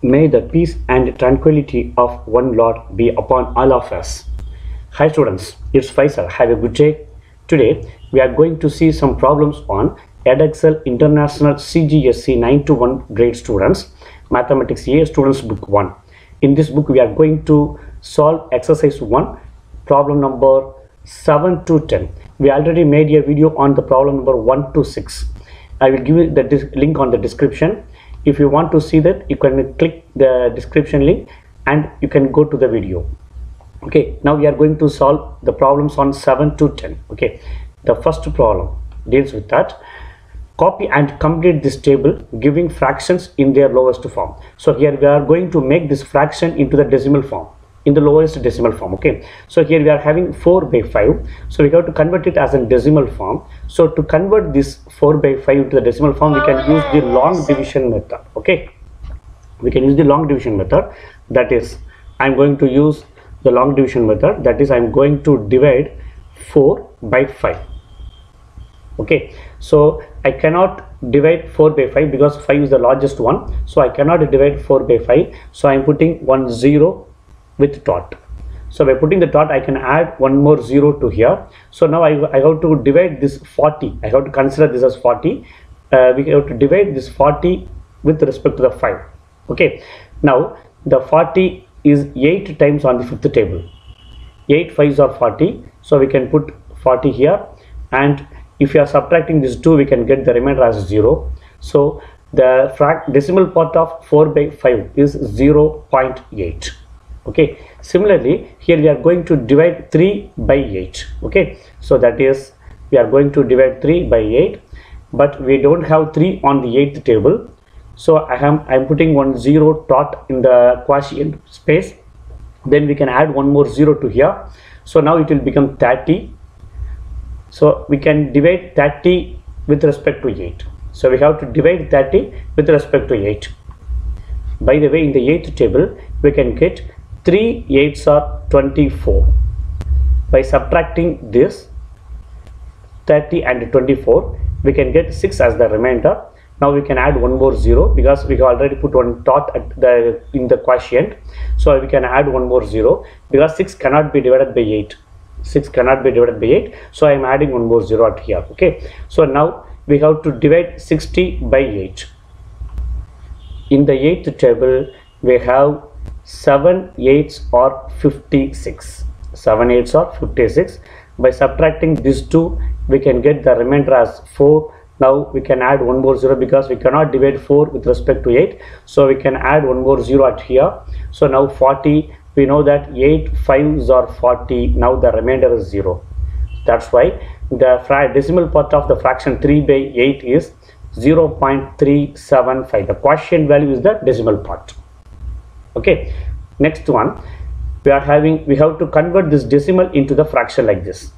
May the peace and tranquility of one Lord be upon all of us. Hi students, it's Faizal. Have a good day. Today we are going to see some problems on EdExcel International GCSE 9 to 1 grade students, Mathematics A students book 1. In this book we are going to solve exercise 1, problem number 7 to 10. We already made a video on the problem number 1 to 6. I will give you the link on the description. If you want to see that, you can click the description link and you can go to the video. Okay, now we are going to solve the problems on 7 to 10. Okay, the first problem deals with that. Copy and complete this table giving fractions in their lowest form. So here we are going to make this fraction into the decimal form in the lowest decimal form okay? So here we are having 4 by 5 so we have to convert it as a decimal form. So to convert this 4 by 5 into the decimal form we can use the long division method okay? We can use the long division method. That is i'm going to use the long division method. That is i'm going to divide 4 by 5 okay? So i cannot divide 4 by 5 because 5 is the largest one. So i cannot divide 4 by 5 so i'm putting one zero with dot. So by putting the dot i can add one more zero to here. So now i, I have to divide this 40 i have to consider this as 40 uh, we have to divide this 40 with respect to the 5 okay. Now the 40 is 8 times on the fifth table. 8 5s are 40 so we can put 40 here. And if you are subtracting this 2 we can get the remainder as 0 so the decimal part of 4 by 5 is 0.8 okay. Similarly here we are going to divide 3 by 8 okay. So that is we are going to divide 3 by 8 but we don't have 3 on the 8th table. So i am i'm putting one zero dot in the quotient space. Then we can add one more zero to here. So now it will become 30 so we can divide 30 with respect to 8 so we have to divide 30 with respect to 8 by the way in the 8th table we can get 3 8s are 24 by subtracting this 30 and 24 we can get 6 as the remainder. Now we can add one more zero because we have already put one dot at the in the quotient. So we can add one more zero because 6 cannot be divided by 8 6 cannot be divided by 8 so i am adding one more zero at here okay? So now we have to divide 60 by 8 in the 8th table we have 7 8s or 56 7 8s or 56 by subtracting these two we can get the remainder as 4 now we can add one more zero because we cannot divide 4 with respect to 8 so we can add one more zero at here. So now 40 we know that 8 5s are 40 now the remainder is 0 that's why the decimal part of the fraction 3 by 8 is 0.375 the quotient value is the decimal part okay next one. We are having we have to convert this decimal into the fraction like this.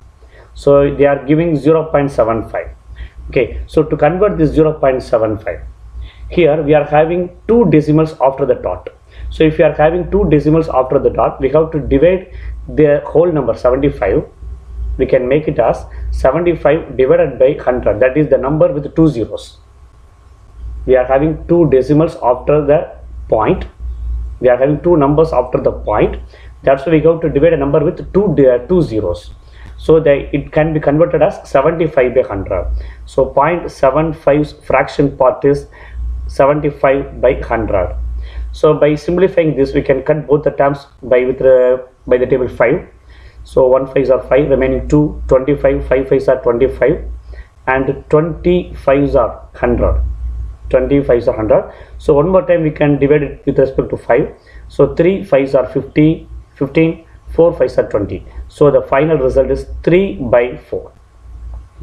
So they are giving 0.75 okay so to convert this 0.75 here we are having two decimals after the dot. So if you are having two decimals after the dot we have to divide the whole number 75 we can make it as 75 divided by 100 that is the number with two zeros. We are having two decimals after the point we are having two numbers after the point. That's why we go to divide a number with two uh, two zeros. So that it can be converted as 75 by 100 so 0.75 fraction part is 75 by 100 so by simplifying this we can cut both the terms by with uh, by the table 5 so 1 5s are 5 remaining 2 25 5 5s are 25 and 25s are 100 25s are 100 so one more time we can divide it with respect to 5 so 3 5s are 50 15 4 5s are 20 so the final result is 3 by 4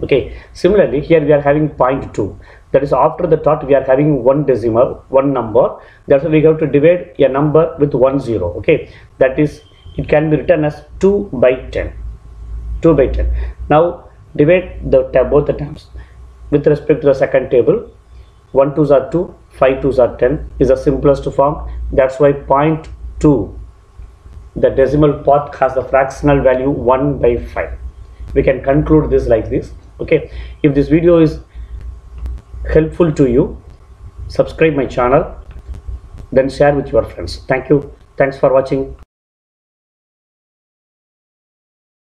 okay. Similarly here we are having 0.2 that is after the dot we are having one decimal one number. That's why we have to divide a number with one zero. Okay. That is it can be written as 2 by 10 2 by 10 now divide the both the terms with respect to the second table 1 2s are 2 5 2s are 10 is the simplest to form. That's why 0.2 the decimal part has the fractional value 1 by 5 we can conclude this like this okay? If this video is helpful to you subscribe my channel then share with your friends. Thank you. Thanks for watching